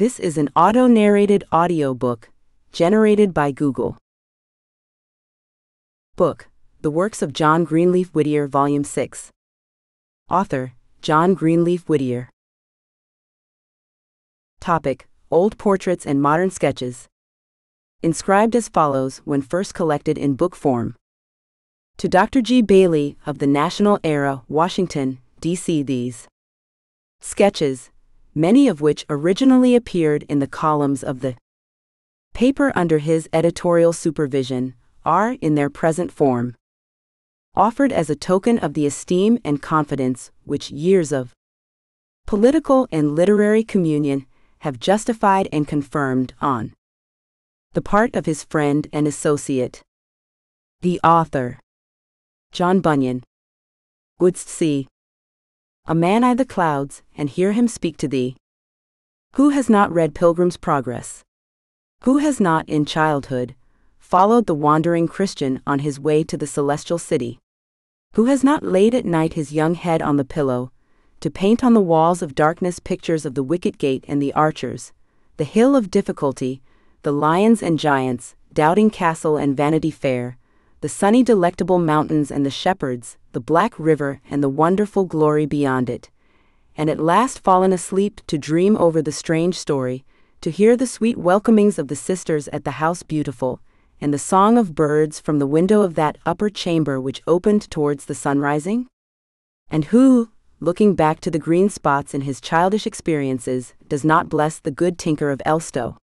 This is an auto narrated audiobook generated by Google. Book The Works of John Greenleaf Whittier, Volume 6. Author John Greenleaf Whittier. Topic Old Portraits and Modern Sketches. Inscribed as follows when first collected in book form. To Dr. G. Bailey of the National Era, Washington, D.C. These sketches, many of which originally appeared in the columns of the paper under his editorial supervision, are in their present form offered as a token of the esteem and confidence which years of political and literary communion have justified and confirmed on the part of his friend and associate, the author, John Bunyan. Wouldst see a man eye the clouds and hear him speak to thee? Who has not read Pilgrim's Progress? Who has not, in childhood, followed the wandering Christian on his way to the celestial city? Who has not laid at night his young head on the pillow, to paint on the walls of darkness pictures of the wicket gate and the archers, the hill of difficulty, the lions and giants, doubting castle and vanity fair, the sunny delectable mountains and the shepherds, the black river and the wonderful glory beyond it, and at last fallen asleep to dream over the strange story, to hear the sweet welcomings of the sisters at the house beautiful, and the song of birds from the window of that upper chamber which opened towards the sunrising? And who, looking back to the green spots in his childish experiences, does not bless the good tinker of Elstow?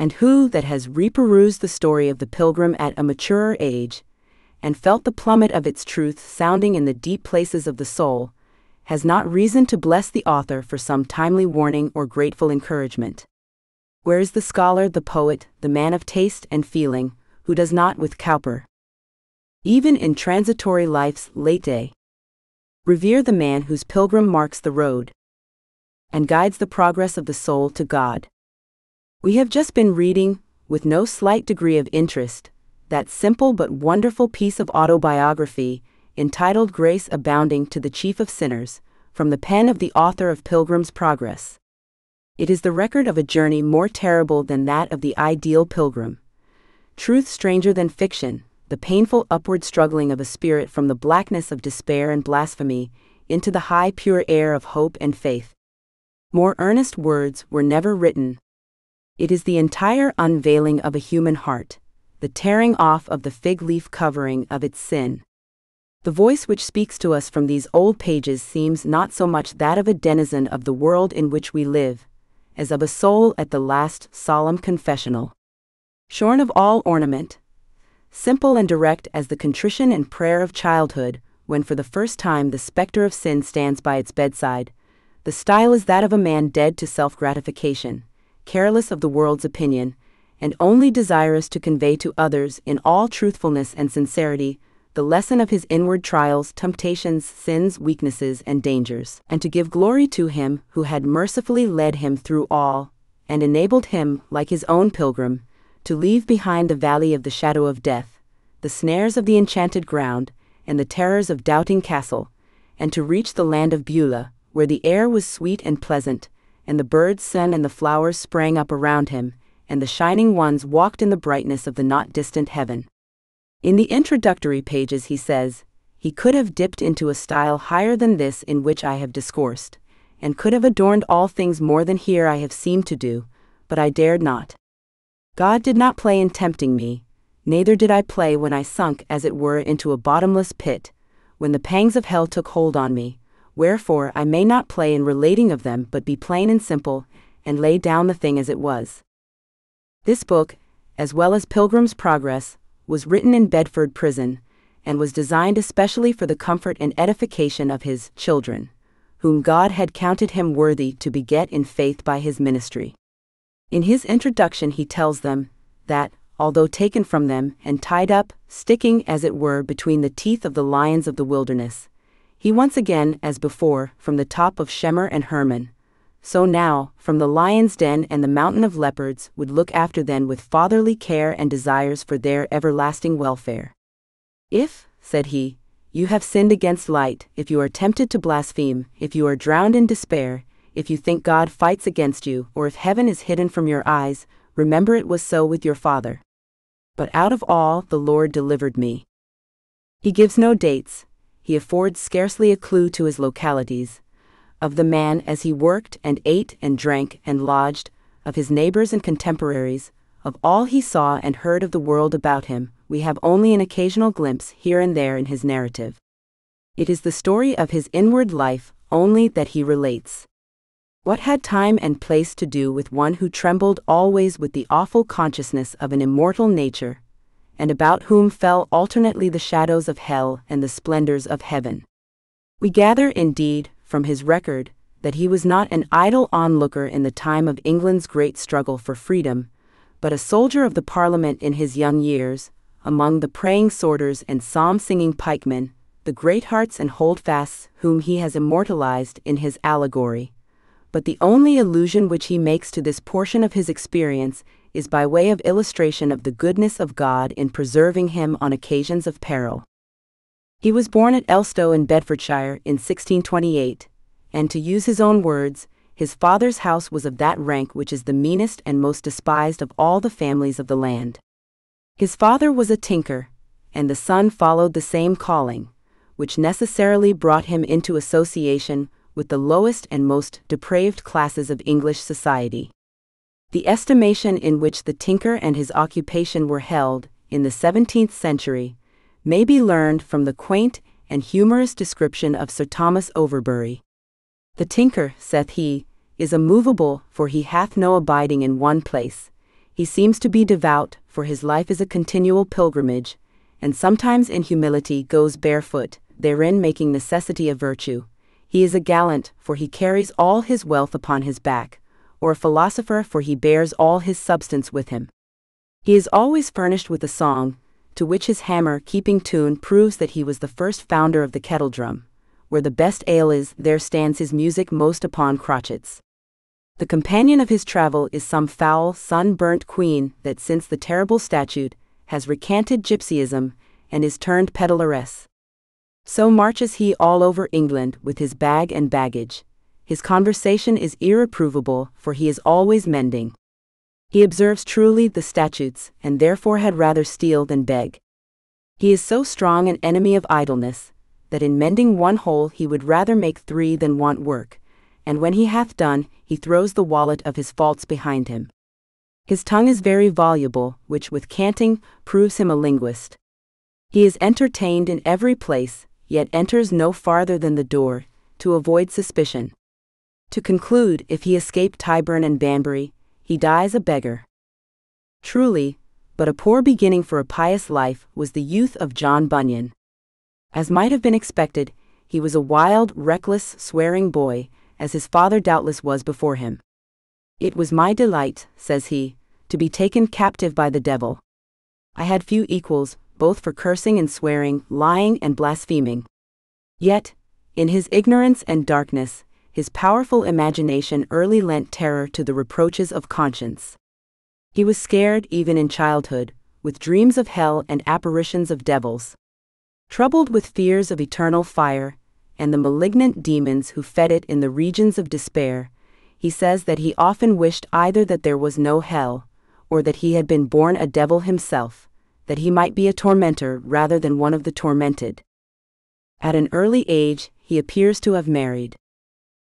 And who that has reperused the story of the pilgrim at a maturer age, and felt the plummet of its truth sounding in the deep places of the soul, has not reason to bless the author for some timely warning or grateful encouragement? Where is the scholar, the poet, the man of taste and feeling, who does not with Cowper? Even in transitory life's late day, revere the man whose pilgrim marks the road and guides the progress of the soul to God. We have just been reading, with no slight degree of interest, that simple but wonderful piece of autobiography entitled Grace Abounding to the Chief of Sinners, from the pen of the author of Pilgrim's Progress. It is the record of a journey more terrible than that of the ideal pilgrim. Truth stranger than fiction, the painful upward struggling of a spirit from the blackness of despair and blasphemy into the high pure air of hope and faith. More earnest words were never written. It is the entire unveiling of a human heart, the tearing off of the fig leaf covering of its sin. The voice which speaks to us from these old pages seems not so much that of a denizen of the world in which we live, as of a soul at the last solemn confessional. Shorn of all ornament, simple and direct as the contrition and prayer of childhood, when for the first time the spectre of sin stands by its bedside, the style is that of a man dead to self gratification, careless of the world's opinion, and only desirous to convey to others in all truthfulness and sincerity the lesson of his inward trials, temptations, sins, weaknesses, and dangers, and to give glory to him who had mercifully led him through all, and enabled him, like his own pilgrim, to leave behind the valley of the shadow of death, the snares of the enchanted ground, and the terrors of doubting castle, and to reach the land of Beulah, where the air was sweet and pleasant, and the birds sang and the flowers sprang up around him, and the shining ones walked in the brightness of the not distant heaven. In the introductory pages, he says, He could have dipped into a style higher than this in which I have discoursed, and could have adorned all things more than here I have seemed to do, but I dared not. God did not play in tempting me, neither did I play when I sunk as it were into a bottomless pit, when the pangs of hell took hold on me, wherefore I may not play in relating of them but be plain and simple, and lay down the thing as it was. This book, as well as Pilgrim's Progress, was written in Bedford Prison, and was designed especially for the comfort and edification of his children, whom God had counted him worthy to beget in faith by his ministry. In his introduction, he tells them that, although taken from them and tied up, sticking as it were between the teeth of the lions of the wilderness, he once again, as before, from the top of Shenir and Hermon, so now, from the lion's den and the mountain of leopards, would look after them with fatherly care and desires for their everlasting welfare. If, said he, you have sinned against light, if you are tempted to blaspheme, if you are drowned in despair, if you think God fights against you, or if heaven is hidden from your eyes, remember it was so with your father. But out of all the Lord delivered me. He gives no dates, he affords scarcely a clue to his localities. Of the man as he worked and ate and drank and lodged, of his neighbors and contemporaries, of all he saw and heard of the world about him, we have only an occasional glimpse here and there in his narrative. It is the story of his inward life only that he relates. What had time and place to do with one who trembled always with the awful consciousness of an immortal nature, and about whom fell alternately the shadows of hell and the splendors of heaven? We gather, indeed, from his record, that he was not an idle onlooker in the time of England's great struggle for freedom, but a soldier of the Parliament in his young years, among the praying sorters and psalm singing pikemen, the Greathearts and Holdfasts whom he has immortalized in his allegory but the only allusion which he makes to this portion of his experience is by way of illustration of the goodness of God in preserving him on occasions of peril. He was born at Elstow in Bedfordshire in 1628, and to use his own words, his father's house was of that rank which is the meanest and most despised of all the families of the land. His father was a tinker, and the son followed the same calling, which necessarily brought him into association with the lowest and most depraved classes of English society. The estimation in which the tinker and his occupation were held, in the 17th century, may be learned from the quaint and humorous description of Sir Thomas Overbury. The tinker, saith he, is immovable, for he hath no abiding in one place. He seems to be devout, for his life is a continual pilgrimage, and sometimes in humility goes barefoot, therein making necessity a virtue. He is a gallant, for he carries all his wealth upon his back, or a philosopher, for he bears all his substance with him. He is always furnished with a song, to which his hammer keeping tune proves that he was the first founder of the kettledrum. Where the best ale is, there stands his music most upon crotchets. The companion of his travel is some foul, sun-burnt queen that since the terrible statute, has recanted gypsyism, and is turned peddleress. So marches he all over England with his bag and baggage. His conversation is irreprovable, for he is always mending. He observes truly the statutes, and therefore had rather steal than beg. He is so strong an enemy of idleness, that in mending one hole he would rather make three than want work, and when he hath done, he throws the wallet of his faults behind him. His tongue is very voluble, which with canting proves him a linguist. He is entertained in every place, yet enters no farther than the door, to avoid suspicion. To conclude, if he escaped Tyburn and Banbury, he dies a beggar. Truly, but a poor beginning for a pious life was the youth of John Bunyan. As might have been expected, he was a wild, reckless, swearing boy, as his father doubtless was before him. It was my delight, says he, to be taken captive by the devil. I had few equals, both for cursing and swearing, lying and blaspheming. Yet, in his ignorance and darkness, his powerful imagination early lent terror to the reproaches of conscience. He was scared even in childhood, with dreams of hell and apparitions of devils. Troubled with fears of eternal fire, and the malignant demons who fed it in the regions of despair, he says that he often wished either that there was no hell, or that he had been born a devil himself that he might be a tormentor rather than one of the tormented. At an early age, he appears to have married.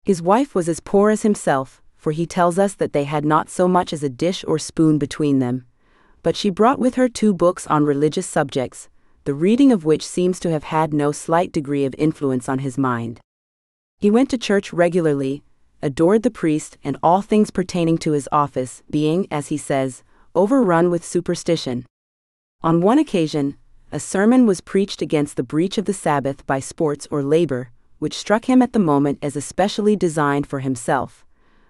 His wife was as poor as himself, for he tells us that they had not so much as a dish or spoon between them. But she brought with her two books on religious subjects, the reading of which seems to have had no slight degree of influence on his mind. He went to church regularly, adored the priest and all things pertaining to his office, being, as he says, overrun with superstition. On one occasion, a sermon was preached against the breach of the Sabbath by sports or labor, which struck him at the moment as especially designed for himself.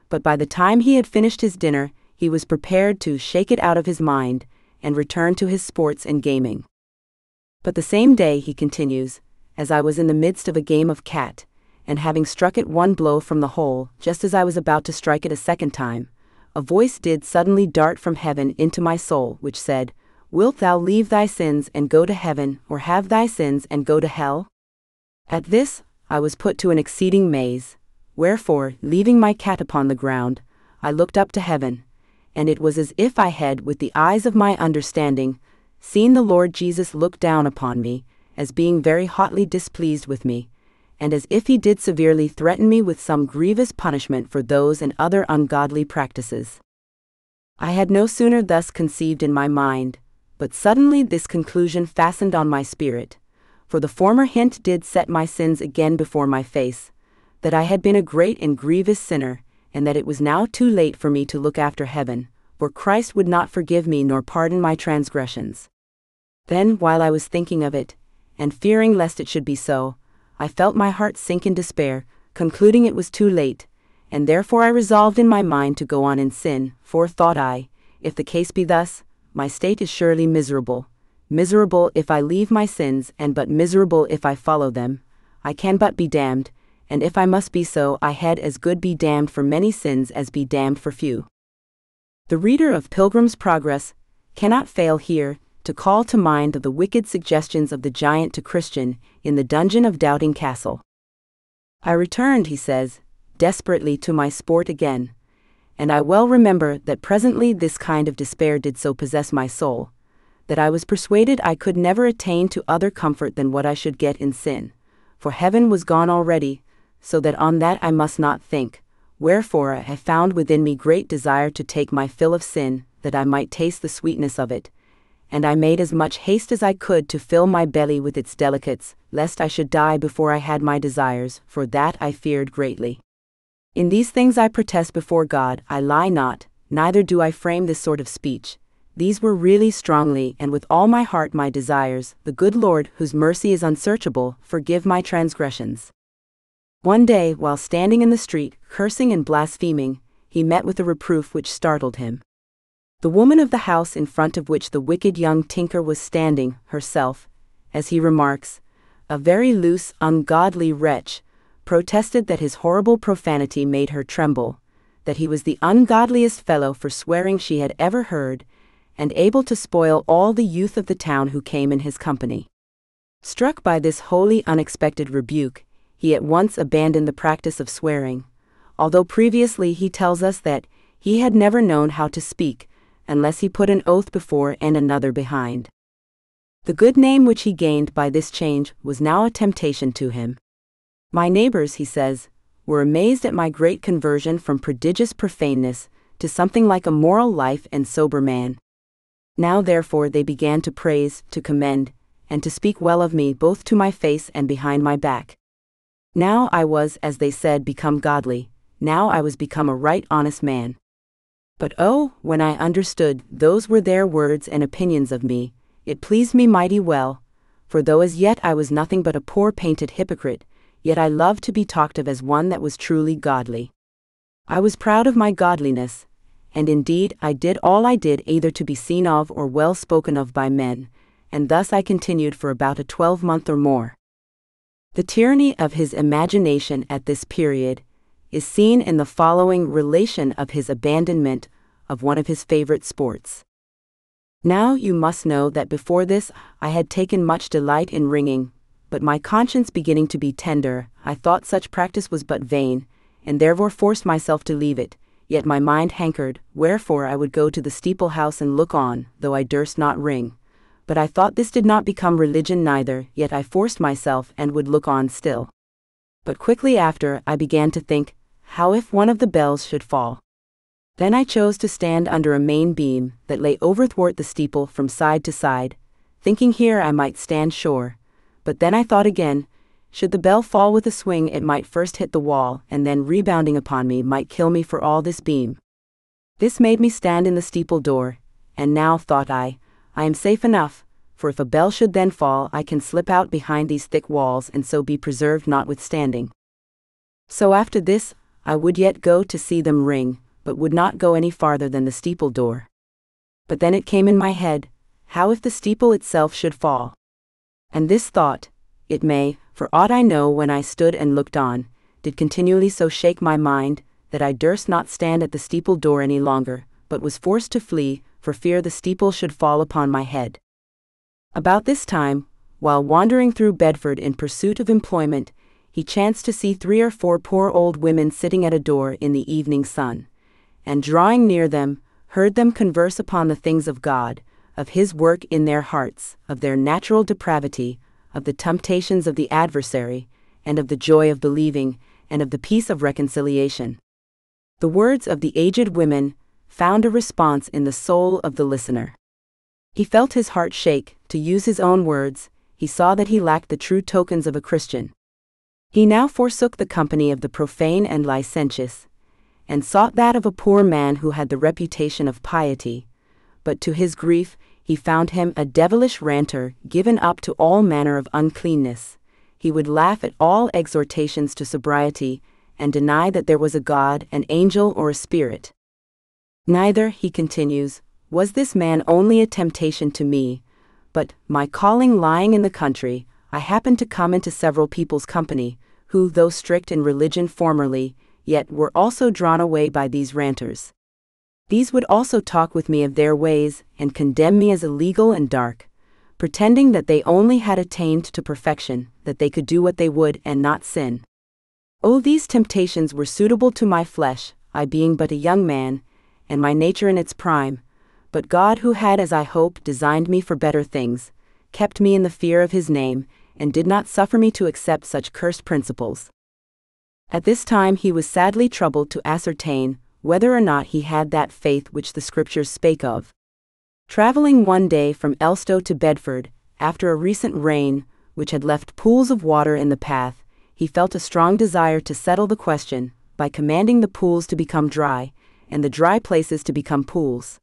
But by the time he had finished his dinner, he was prepared to shake it out of his mind and return to his sports and gaming. But the same day, he continues, as I was in the midst of a game of cat, and having struck it one blow from the hole, just as I was about to strike it a second time, a voice did suddenly dart from heaven into my soul, which said, Wilt thou leave thy sins and go to heaven, or have thy sins and go to hell? At this, I was put to an exceeding maze, Wherefore, leaving my cat upon the ground, I looked up to heaven, and it was as if I had, with the eyes of my understanding, seen the Lord Jesus look down upon me, as being very hotly displeased with me, and as if he did severely threaten me with some grievous punishment for those and other ungodly practices. I had no sooner thus conceived in my mind, but suddenly this conclusion fastened on my spirit, for the former hint did set my sins again before my face, that I had been a great and grievous sinner, and that it was now too late for me to look after heaven, for Christ would not forgive me nor pardon my transgressions. Then, while I was thinking of it, and fearing lest it should be so, I felt my heart sink in despair, concluding it was too late, and therefore I resolved in my mind to go on in sin, for, thought I, if the case be thus, my state is surely miserable. Miserable if I leave my sins, and but miserable if I follow them. I can but be damned, and if I must be so, I had as good be damned for many sins as be damned for few. The reader of Pilgrim's Progress cannot fail here to call to mind the wicked suggestions of the giant to Christian in the dungeon of Doubting Castle. I returned, he says, desperately to my sport again, and I well remember that presently this kind of despair did so possess my soul, that I was persuaded I could never attain to other comfort than what I should get in sin, for heaven was gone already, so that on that I must not think. Wherefore I have found within me great desire to take my fill of sin, that I might taste the sweetness of it, and I made as much haste as I could to fill my belly with its delicates, lest I should die before I had my desires, for that I feared greatly. In these things I protest before God, I lie not, neither do I frame this sort of speech. These were really strongly and with all my heart my desires, the good Lord, whose mercy is unsearchable, forgive my transgressions. One day, while standing in the street, cursing and blaspheming, he met with a reproof which startled him. The woman of the house in front of which the wicked young tinker was standing, herself, as he remarks, a very loose, ungodly wretch, protested that his horrible profanity made her tremble, that he was the ungodliest fellow for swearing she had ever heard, and able to spoil all the youth of the town who came in his company. Struck by this wholly unexpected rebuke, he at once abandoned the practice of swearing, although previously he tells us that he had never known how to speak, unless he put an oath before and another behind. The good name which he gained by this change was now a temptation to him. My neighbors, he says, were amazed at my great conversion from prodigious profaneness to something like a moral life and sober man. Now therefore they began to praise, to commend, and to speak well of me both to my face and behind my back. Now I was, as they said, become godly, now I was become a right honest man. But oh, when I understood those were their words and opinions of me, it pleased me mighty well, for though as yet I was nothing but a poor painted hypocrite, yet I loved to be talked of as one that was truly godly. I was proud of my godliness, and indeed I did all I did either to be seen of or well spoken of by men, and thus I continued for about a twelvemonth or more. The tyranny of his imagination at this period is seen in the following relation of his abandonment of one of his favorite sports. Now you must know that before this I had taken much delight in ringing, but my conscience beginning to be tender, I thought such practice was but vain, and therefore forced myself to leave it. Yet my mind hankered, wherefore I would go to the steeple house and look on, though I durst not ring. But I thought this did not become religion neither, yet I forced myself and would look on still. But quickly after, I began to think, how if one of the bells should fall? Then I chose to stand under a main beam that lay overthwart the steeple from side to side, thinking here I might stand sure. But then I thought again, should the bell fall with a swing, it might first hit the wall, and then rebounding upon me might kill me for all this beam. This made me stand in the steeple door, and now, thought I, I am safe enough, for if a bell should then fall, I can slip out behind these thick walls and so be preserved notwithstanding. So after this, I would yet go to see them ring, but would not go any farther than the steeple door. But then it came in my head, how if the steeple itself should fall? And this thought, it may, for aught I know when I stood and looked on, did continually so shake my mind, that I durst not stand at the steeple door any longer, but was forced to flee, for fear the steeple should fall upon my head. About this time, while wandering through Bedford in pursuit of employment, he chanced to see three or four poor old women sitting at a door in the evening sun, and drawing near them, heard them converse upon the things of God, of his work in their hearts, of their natural depravity, of the temptations of the adversary, and of the joy of believing, and of the peace of reconciliation. The words of the aged women found a response in the soul of the listener. He felt his heart shake, to use his own words, he saw that he lacked the true tokens of a Christian. He now forsook the company of the profane and licentious, and sought that of a poor man who had the reputation of piety, but to his grief, he found him a devilish ranter, given up to all manner of uncleanness. He would laugh at all exhortations to sobriety, and deny that there was a God, an angel, or a spirit. Neither, he continues, was this man only a temptation to me, but, my calling lying in the country, I happened to come into several people's company, who, though strict in religion formerly, yet were also drawn away by these ranters. These would also talk with me of their ways, and condemn me as illegal and dark, pretending that they only had attained to perfection, that they could do what they would and not sin. Oh, these temptations were suitable to my flesh, I being but a young man, and my nature in its prime, but God, who had, as I hope, designed me for better things, kept me in the fear of his name, and did not suffer me to accept such cursed principles. At this time he was sadly troubled to ascertain whether or not he had that faith which the Scriptures spake of. Traveling one day from Elstow to Bedford, after a recent rain, which had left pools of water in the path, he felt a strong desire to settle the question by commanding the pools to become dry, and the dry places to become pools.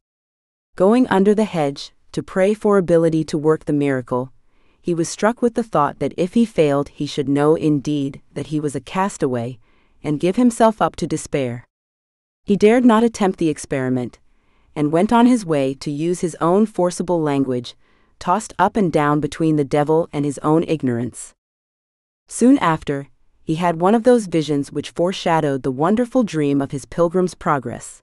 Going under the hedge, to pray for ability to work the miracle, he was struck with the thought that if he failed, he should know indeed that he was a castaway, and give himself up to despair. He dared not attempt the experiment, and went on his way to use his own forcible language, tossed up and down between the devil and his own ignorance. Soon after, he had one of those visions which foreshadowed the wonderful dream of his pilgrim's progress.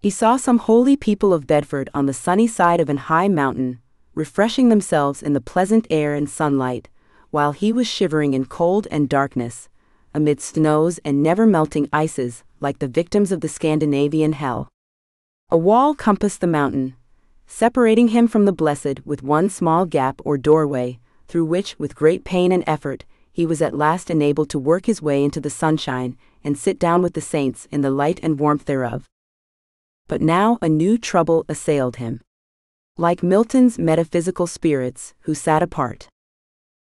He saw some holy people of Bedford on the sunny side of an high mountain, refreshing themselves in the pleasant air and sunlight, while he was shivering in cold and darkness, amid snows and never melting ices, like the victims of the Scandinavian hell. A wall compassed the mountain, separating him from the blessed with one small gap or doorway, through which, with great pain and effort, he was at last enabled to work his way into the sunshine and sit down with the saints in the light and warmth thereof. But now a new trouble assailed him like Milton's metaphysical spirits who sat apart.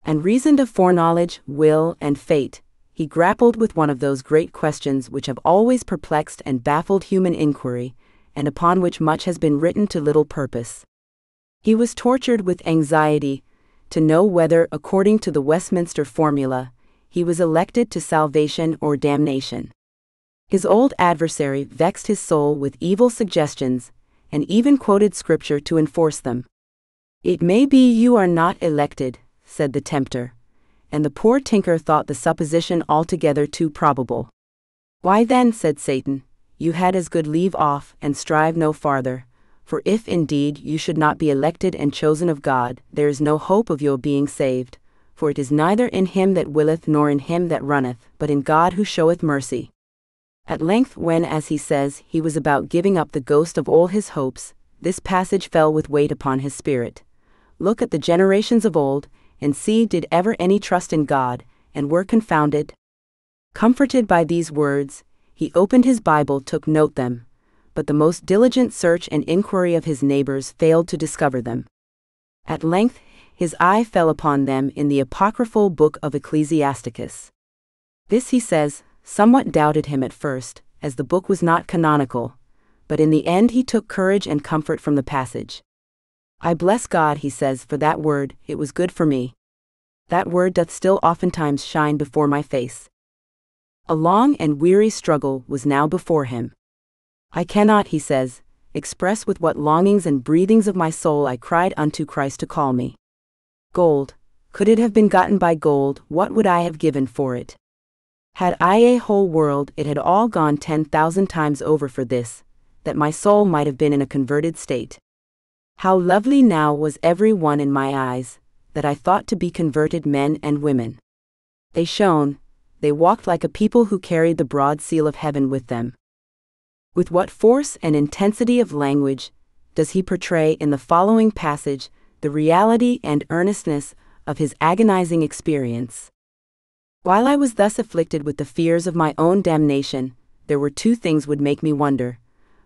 And reasoned of foreknowledge, will, and fate, he grappled with one of those great questions which have always perplexed and baffled human inquiry, and upon which much has been written to little purpose. He was tortured with anxiety to know whether, according to the Westminster formula, he was elected to salvation or damnation. His old adversary vexed his soul with evil suggestions and even quoted scripture to enforce them. It may be you are not elected, said the tempter, and the poor tinker thought the supposition altogether too probable. Why then, said Satan, you had as good leave off and strive no farther, for if indeed you should not be elected and chosen of God, there is no hope of your being saved, for it is neither in him that willeth nor in him that runneth, but in God who showeth mercy. At length, when, as he says, he was about giving up the ghost of all his hopes, this passage fell with weight upon his spirit. Look at the generations of old, and see did ever any trust in God, and were confounded? Comforted by these words, he opened his Bible, took note them, but the most diligent search and inquiry of his neighbors failed to discover them. At length, his eye fell upon them in the apocryphal book of Ecclesiasticus. This, he says, somewhat doubted him at first, as the book was not canonical, but in the end he took courage and comfort from the passage. I bless God, he says, for that word, it was good for me. That word doth still oftentimes shine before my face. A long and weary struggle was now before him. I cannot, he says, express with what longings and breathings of my soul I cried unto Christ to call me. Gold, could it have been gotten by gold, what would I have given for it? Had I a whole world, it had all gone ten thousand times over for this, that my soul might have been in a converted state. How lovely now was every one in my eyes, that I thought to be converted men and women. They shone, they walked like a people who carried the broad seal of heaven with them. With what force and intensity of language does he portray in the following passage the reality and earnestness of his agonizing experience? While I was thus afflicted with the fears of my own damnation, there were two things would make me wonder.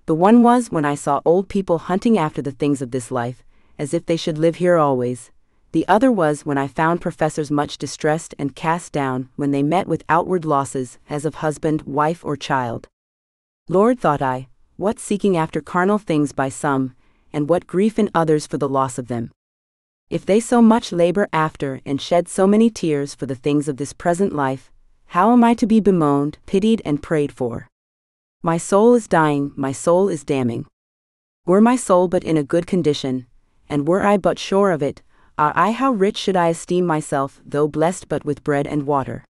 The one was when I saw old people hunting after the things of this life, as if they should live here always. The other was when I found professors much distressed and cast down when they met with outward losses, as of husband, wife, or child. Lord, thought I, what seeking after carnal things by some, and what grief in others for the loss of them. If they so much labor after and shed so many tears for the things of this present life, how am I to be bemoaned, pitied, and prayed for? My soul is dying, my soul is damning. Were my soul but in a good condition, and were I but sure of it, ah, I how rich should I esteem myself, though blessed but with bread and water.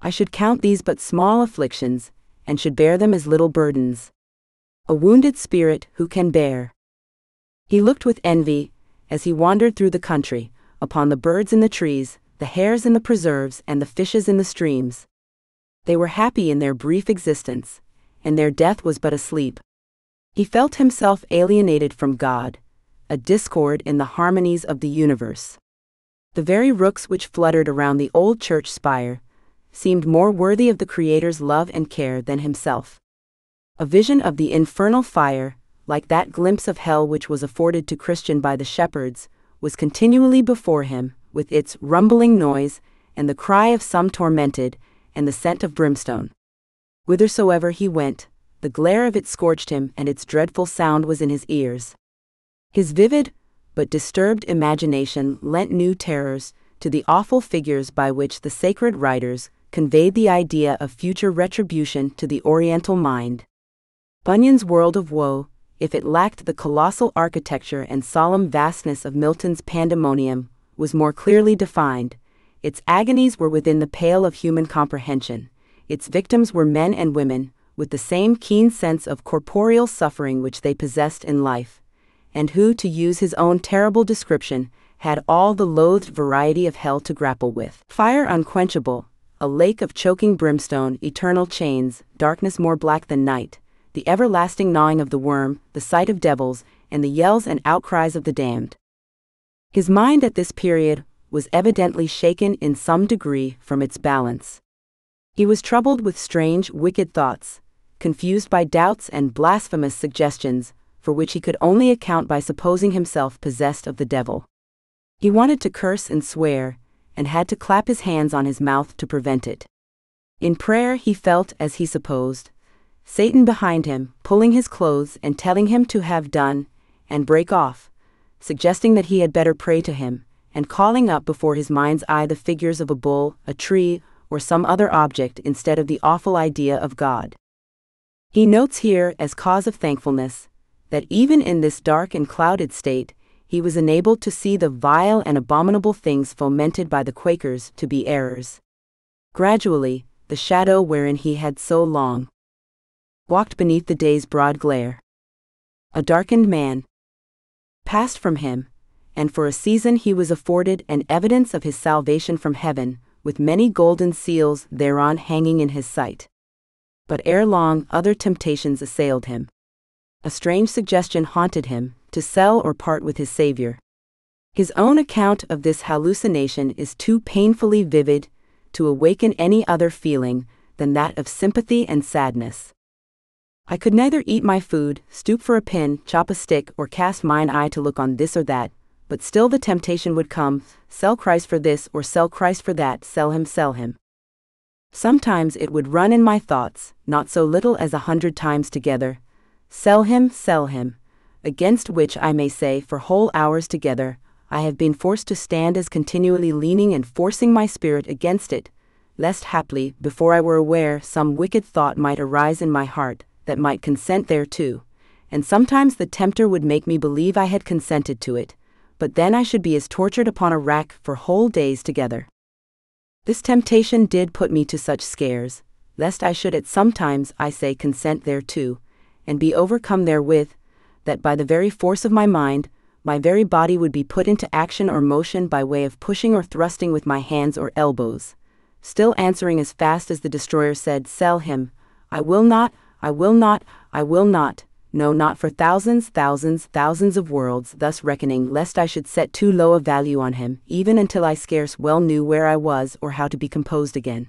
I should count these but small afflictions, and should bear them as little burdens. A wounded spirit who can bear. He looked with envy, as he wandered through the country, upon the birds in the trees, the hares in the preserves, and the fishes in the streams. They were happy in their brief existence, and their death was but a sleep. He felt himself alienated from God, a discord in the harmonies of the universe. The very rooks which fluttered around the old church spire seemed more worthy of the Creator's love and care than himself. A vision of the infernal fire, like that glimpse of hell which was afforded to Christian by the shepherds, was continually before him, with its rumbling noise, and the cry of some tormented, and the scent of brimstone. Whithersoever he went, the glare of it scorched him, and its dreadful sound was in his ears. His vivid, but disturbed imagination lent new terrors to the awful figures by which the sacred writers conveyed the idea of future retribution to the Oriental mind. Bunyan's world of woe, if it lacked the colossal architecture and solemn vastness of Milton's pandemonium, was more clearly defined. Its agonies were within the pale of human comprehension. Its victims were men and women, with the same keen sense of corporeal suffering which they possessed in life, and who, to use his own terrible description, had all the loathed variety of hell to grapple with. Fire unquenchable, a lake of choking brimstone, eternal chains, darkness more black than night, the everlasting gnawing of the worm, the sight of devils, and the yells and outcries of the damned. His mind at this period was evidently shaken in some degree from its balance. He was troubled with strange, wicked thoughts, confused by doubts and blasphemous suggestions, for which he could only account by supposing himself possessed of the devil. He wanted to curse and swear, and had to clap his hands on his mouth to prevent it. In prayer, he felt, as he supposed, Satan behind him, pulling his clothes and telling him to have done, and break off, suggesting that he had better pray to him, and calling up before his mind's eye the figures of a bull, a tree, or some other object instead of the awful idea of God. He notes here, as cause of thankfulness, that even in this dark and clouded state, he was enabled to see the vile and abominable things fomented by the Quakers to be errors. Gradually, the shadow wherein he had so long walked beneath the day's broad glare. A darkened man passed from him, and for a season he was afforded an evidence of his salvation from heaven, with many golden seals thereon hanging in his sight. But ere long other temptations assailed him. A strange suggestion haunted him, to sell or part with his Savior. His own account of this hallucination is too painfully vivid to awaken any other feeling than that of sympathy and sadness. I could neither eat my food, stoop for a pin, chop a stick, or cast mine eye to look on this or that, but still the temptation would come sell Christ for this or sell Christ for that, sell him, sell him. Sometimes it would run in my thoughts, not so little as a hundred times together sell him, sell him, against which I may say for whole hours together, I have been forced to stand as continually leaning and forcing my spirit against it, lest haply, before I were aware, some wicked thought might arise in my heart, that might consent thereto, and sometimes the tempter would make me believe I had consented to it, but then I should be as tortured upon a rack for whole days together. This temptation did put me to such scares, lest I should at some times, I say, consent thereto, and be overcome therewith, that by the very force of my mind, my very body would be put into action or motion by way of pushing or thrusting with my hands or elbows, still answering as fast as the destroyer said, Sell him. I will not, I will not, I will not, no, not for thousands, thousands, thousands of worlds, thus reckoning lest I should set too low a value on him, even until I scarce well knew where I was or how to be composed again.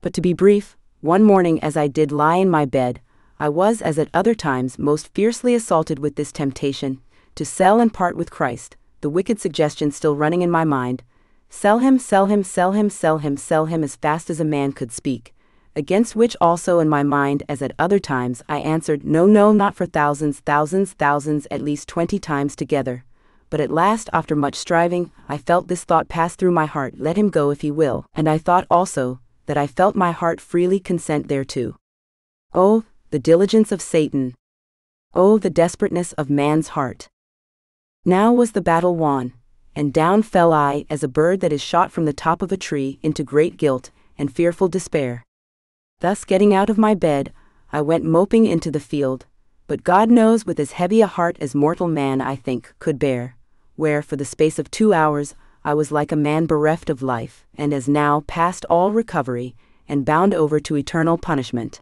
But to be brief, one morning as I did lie in my bed, I was, as at other times, most fiercely assaulted with this temptation to sell and part with Christ, the wicked suggestion still running in my mind sell him, sell him, sell him, sell him, sell him as fast as a man could speak against which also in my mind as at other times I answered, No, no, not for thousands, thousands, thousands, at least twenty times together. But at last, after much striving, I felt this thought pass through my heart, Let him go if he will, and I thought also, that I felt my heart freely consent thereto. Oh, the diligence of Satan! Oh, the desperateness of man's heart! Now was the battle won, and down fell I as a bird that is shot from the top of a tree into great guilt and fearful despair. Thus getting out of my bed, I went moping into the field, but God knows with as heavy a heart as mortal man, I think, could bear, where, for the space of two hours, I was like a man bereft of life, and as now past all recovery, and bound over to eternal punishment.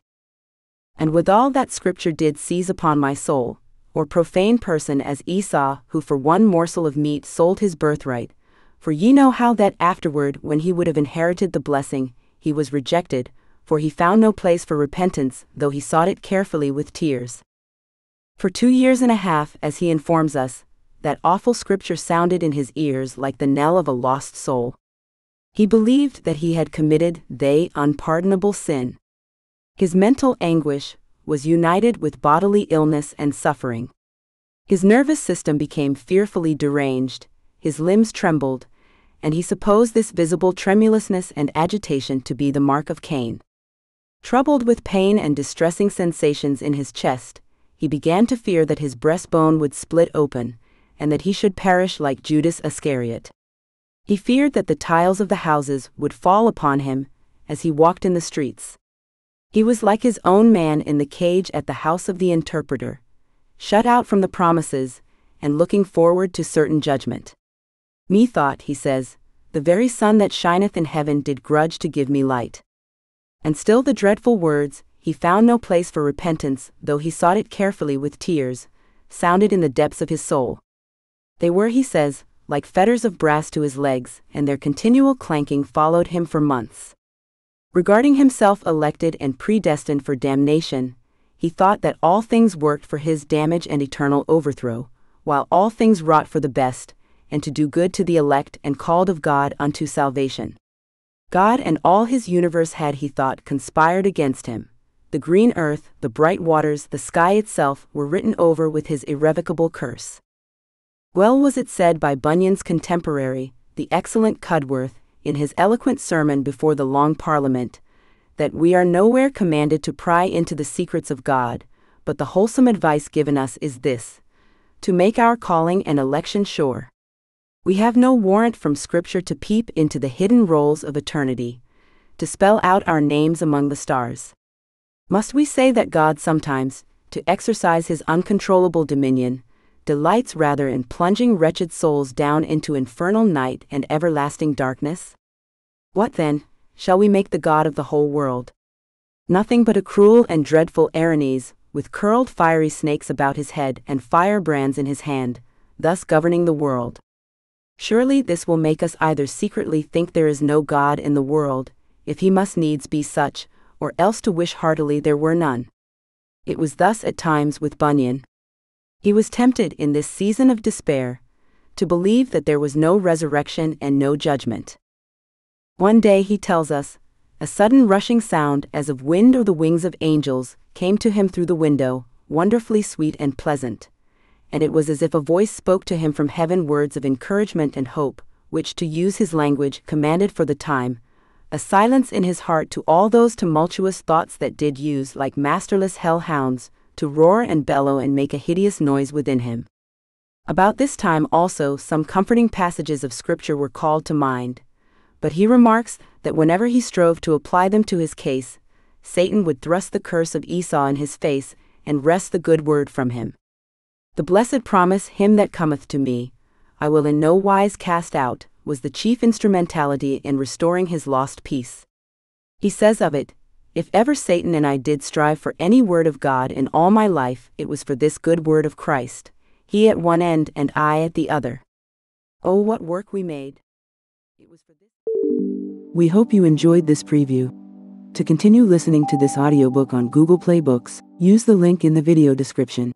And withal that scripture did seize upon my soul, or profane person as Esau, who for one morsel of meat sold his birthright, for ye know how that afterward, when he would have inherited the blessing, he was rejected, for he found no place for repentance, though he sought it carefully with tears. For two years and a half, as he informs us, that awful scripture sounded in his ears like the knell of a lost soul. He believed that he had committed they unpardonable sin. His mental anguish was united with bodily illness and suffering. His nervous system became fearfully deranged, his limbs trembled, and he supposed this visible tremulousness and agitation to be the mark of Cain. Troubled with pain and distressing sensations in his chest, he began to fear that his breastbone would split open, and that he should perish like Judas Iscariot. He feared that the tiles of the houses would fall upon him as he walked in the streets. He was like his own man in the cage at the house of the interpreter, shut out from the promises, and looking forward to certain judgment. Methought, he says, the very sun that shineth in heaven did grudge to give me light. And still the dreadful words, he found no place for repentance, though he sought it carefully with tears, sounded in the depths of his soul. They were, he says, like fetters of brass to his legs, and their continual clanking followed him for months. Regarding himself elected and predestined for damnation, he thought that all things worked for his damage and eternal overthrow, while all things wrought for the best, and to do good to the elect and called of God unto salvation. God and all his universe had, he thought, conspired against him. The green earth, the bright waters, the sky itself were written over with his irrevocable curse. Well was it said by Bunyan's contemporary, the excellent Cudworth, in his eloquent sermon before the Long Parliament, that we are nowhere commanded to pry into the secrets of God, but the wholesome advice given us is this to make our calling and election sure. We have no warrant from Scripture to peep into the hidden rolls of eternity, to spell out our names among the stars. Must we say that God sometimes, to exercise his uncontrollable dominion, delights rather in plunging wretched souls down into infernal night and everlasting darkness? What then, shall we make the God of the whole world? Nothing but a cruel and dreadful Erinyes, with curled fiery snakes about his head and firebrands in his hand, thus governing the world. Surely this will make us either secretly think there is no God in the world, if he must needs be such, or else to wish heartily there were none. It was thus at times with Bunyan. He was tempted in this season of despair to believe that there was no resurrection and no judgment. One day, he tells us, a sudden rushing sound as of wind or the wings of angels came to him through the window, wonderfully sweet and pleasant and it was as if a voice spoke to him from heaven words of encouragement and hope, which, to use his language, commanded for the time a silence in his heart to all those tumultuous thoughts that did use, like masterless hell hounds, to roar and bellow and make a hideous noise within him. About this time also some comforting passages of Scripture were called to mind, but he remarks that whenever he strove to apply them to his case, Satan would thrust the curse of Esau in his face and wrest the good word from him. The blessed promise, Him that cometh to me, I will in no wise cast out, was the chief instrumentality in restoring his lost peace. He says of it, If ever Satan and I did strive for any word of God in all my life, it was for this good word of Christ, he at one end and I at the other. Oh, what work we made! It was for this. We hope you enjoyed this preview. To continue listening to this audiobook on Google Play Books, use the link in the video description.